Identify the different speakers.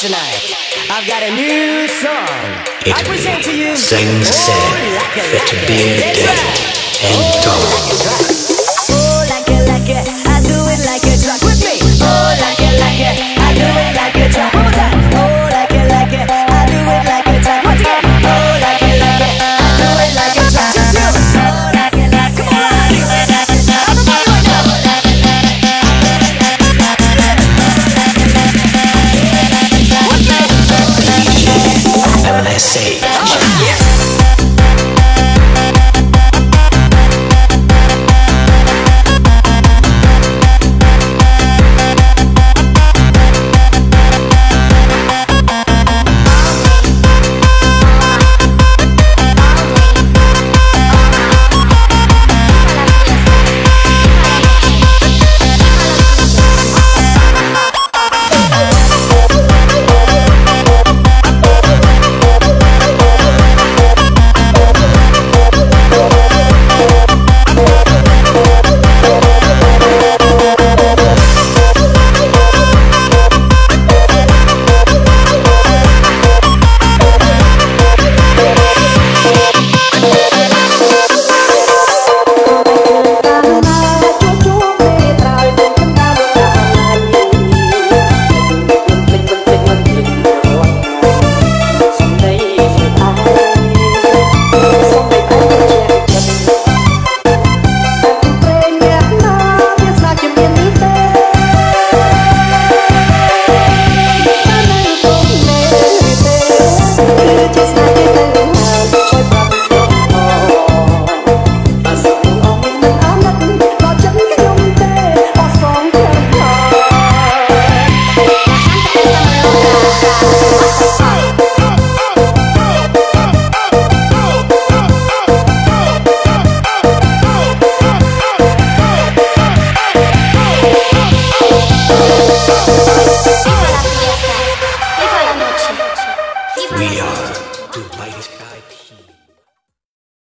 Speaker 1: tonight. I've got a new song.
Speaker 2: It I present to you. Sing, sing, better be dead and dumb.